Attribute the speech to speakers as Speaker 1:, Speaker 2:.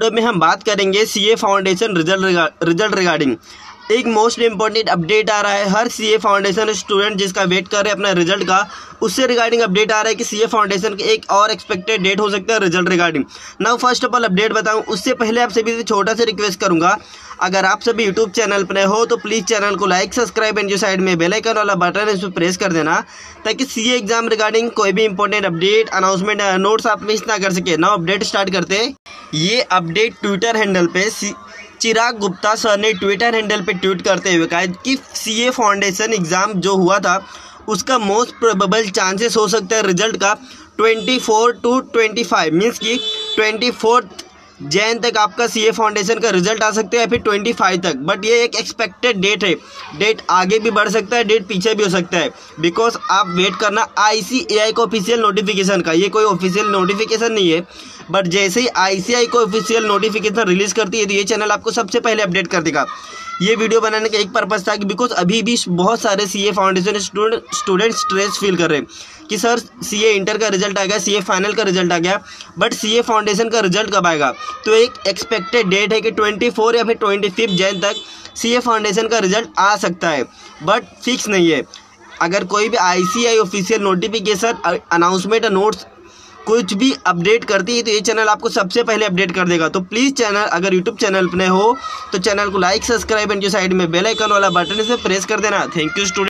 Speaker 1: Video में हम बात करेंगे CA foundation result result regarding एक मोस्ट इंपॉर्टेंट अपडेट आ रहा है। हर सीए फाउंडेशन स्टूडेंट जिसका वेट कर रहे हैं अपना रिज़ल्ट का, उससे रिगार्डिंग अपडेट आ रहा है कि सीए फाउंडेशन के एक और एक्सपेक्टेड डेट हो सकता है result regarding now first of all update बताऊँ, उससे पहले आप सभी से छोटा सा रिक्वेस्ट करूँगा। अगर आप सभी यूट्यूब चैनल पर हो तो प्लीज़ चैनल को लाइक सब्सक्राइब एंड जो साइड में बेलाइकन वाला बटन है पर प्रेस कर देना, ताकि सीए एग्ज़ाम रिगार्डिंग कोई भी इंपॉर्टेंट अपडेट अनाउंसमेंट नोट्स आप मिस ना कर सके। नाउ अपडेट स्टार्ट करते ये अपडेट ट्विटर हैंडल पे चिराग गुप्ता सर ने ट्विटर हैंडल पर ट्वीट करते हुए कहा कि सीए फाउंडेशन एग्ज़ाम जो हुआ था, उसका मोस्ट प्रोबेबल चांसेस हो सकता है रिज़ल्ट का twenty four two twenty five means की ट्वेंटी फोर्थ जैन तक आपका सीए फाउंडेशन का रिज़ल्ट आ सकता है फिर ट्वेंटी फाइव तक। बट ये एक एक्सपेक्टेड डेट है। डेट आगे भी बढ़ सकता है डेट पीछे भी हो सकता है। बिकॉज़ आप वेट करना आई सी ए आई का ऑफिशियल नोटिफिकेशन का। ये कोई ऑफिशियल नोटिफिकेशन नहीं है। बट जैसे ही आई सी आई को ऑफिशियल नोटिफिकेशन रिलीज़ करती है तो ये चैनल आपको सबसे पहले अपडेट कर देगा। ये वीडियो बनाने का एक पर्पज़ था कि बिकॉज़ अभी भी बहुत सारे C A foundation student student stress feel कर रहे हैं। कि सर सी ए इंटर का रिज़ल्ट आ गया सी ए फाइनल का रिज़ल्ट आ गया। बट सी ए फाउंडेशन का रिज़ल्ट कब आएगा? तो एक एक्सपेक्टेड डेट है कि ट्वेंटी फोर या फिर ट्वेंटी फिफ्थ जैन तक सी ए फाउंडेशन का रिज़ल्ट आ सकता है बट फिक्स नहीं है। अगर कोई भी I C I official notification announcement notes कुछ भी अपडेट करती है तो ये चैनल आपको सबसे पहले अपडेट कर देगा। तो प्लीज़ चैनल अगर यूट्यूब चैनल अपने हो तो चैनल को लाइक सब्सक्राइब एंड जो साइड में बेल आइकन वाला बटन से प्रेस कर देना। Thank you student